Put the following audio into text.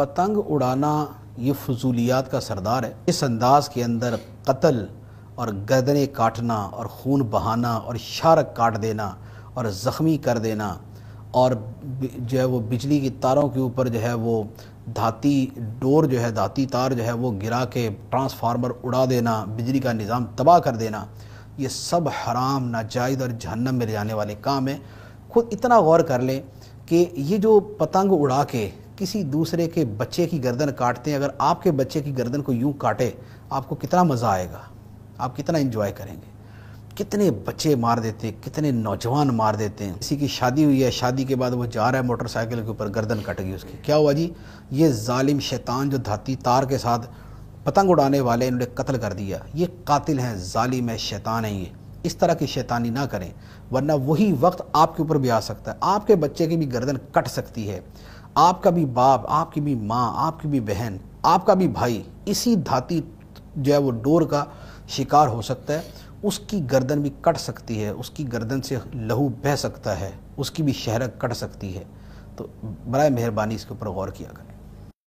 पतंग उड़ाना ये फजूलियात का सरदार है। इस अंदाज के अंदर कत्ल और गर्दनें काटना और खून बहाना और शारक काट देना और ज़ख्मी कर देना और जो है वो बिजली की तारों के ऊपर जो है वो धाती डोर जो है, धाती तार जो है वो गिरा के ट्रांसफार्मर उड़ा देना, बिजली का निज़ाम तबाह कर देना, ये सब हराम नाजायज़ और जहन्नम में ले जाने वाले काम हैं। खुद इतना गौर कर लें कि ये जो पतंग उड़ा के किसी दूसरे के बच्चे की गर्दन काटते हैं, अगर आपके बच्चे की गर्दन को यूँ काटे, आपको कितना मज़ा आएगा? आप कितना इंजॉय करेंगे? कितने बच्चे मार देते हैं, कितने नौजवान मार देते हैं। किसी की शादी हुई है, शादी के बाद वो जा रहा है मोटरसाइकिल के ऊपर, गर्दन कट गई उसकी। क्या हुआ जी? ये जालिम शैतान जो धाती तार के साथ पतंग उड़ाने वाले इन्होंने कत्ल कर दिया। ये कातिल हैं, जालिम है, शैतान है ये। इस तरह की शैतानी ना करें, वरना वही वक्त आपके ऊपर भी आ सकता है। आपके बच्चे की भी गर्दन कट सकती है। आपका भी बाप, आपकी भी माँ, आपकी भी बहन, आपका भी भाई, इसी धाती जो है वो डोर का शिकार हो सकता है। उसकी गर्दन भी कट सकती है, उसकी गर्दन से लहू बह सकता है, उसकी भी शहरक कट सकती है। तो बर मेहरबानी इसके ऊपर गौर किया करें।